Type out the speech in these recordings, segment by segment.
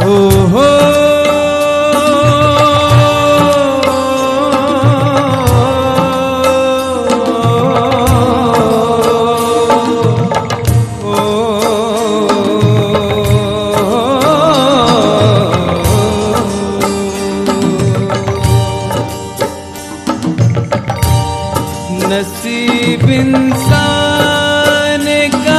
हो हो नसीब इंसान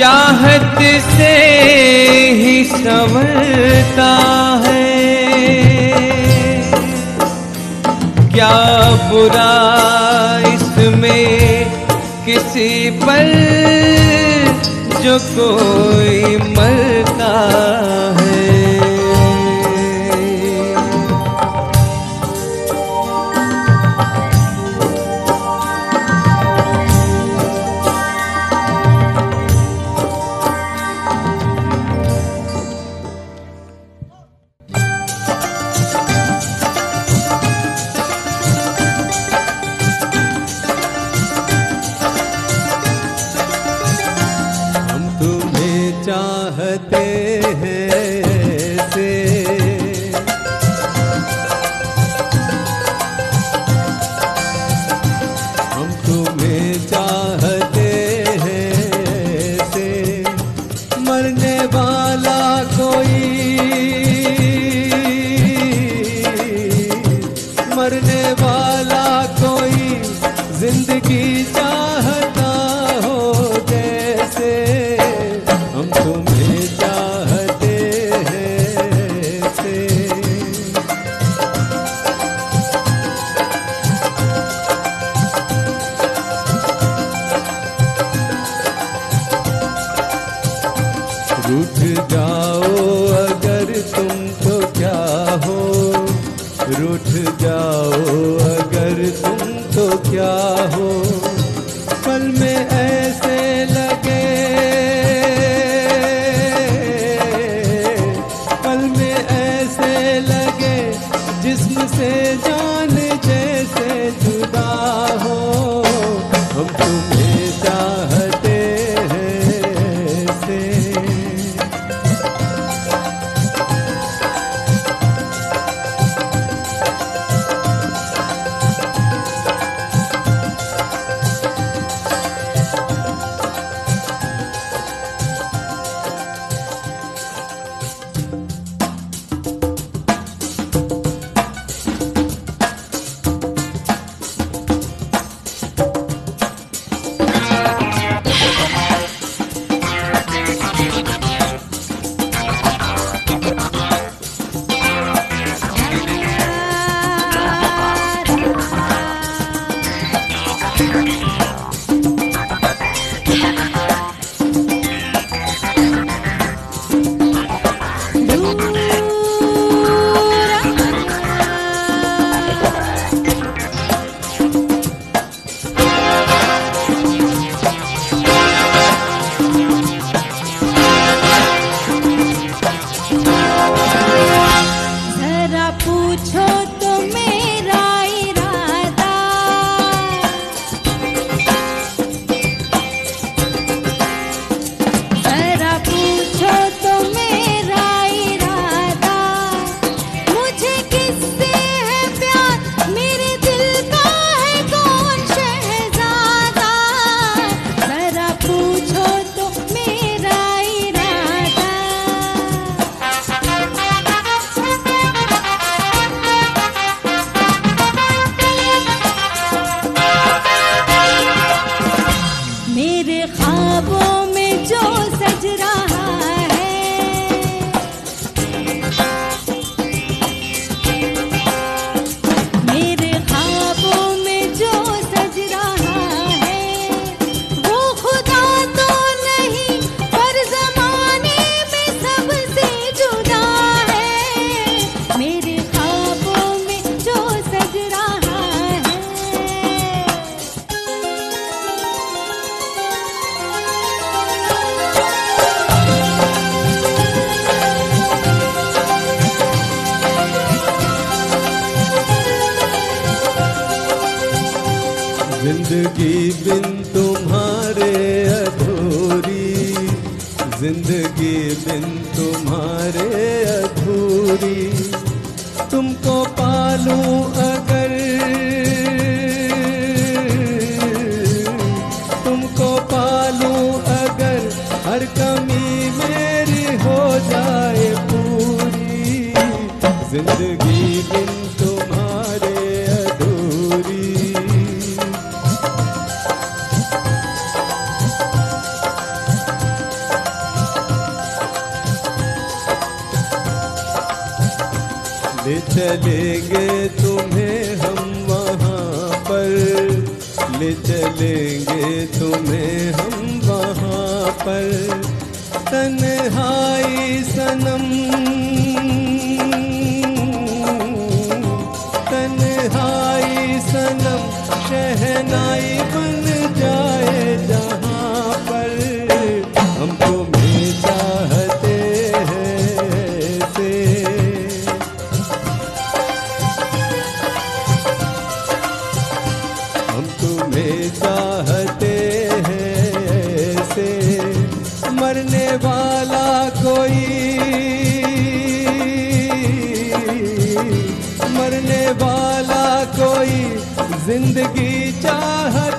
चाहत से ही संवरता है। क्या बुरा इसमें किसी पर जो कोई मरता जैसे हम तुम्हें चाहते हैं जाओ अगर तुम तो क्या हो? रूठ जाओ क्या हो। ज़िंदगी बिन तुम्हारे अधूरी। ज़िंदगी बिन तुम्हारे अधूरी। तुमको पालूं अगर। तुमको पालूं अगर हर कमी मेरी हो जाए पूरी। ज़िंदगी बिन चलेंगे तुम्हें हम वहाँ पर। ले चलेंगे तुम्हें हम वहाँ पर। तन्हाई सनम तन्हाई सनम, शहनाई बन देने वाला कोई ज़िंदगी चाह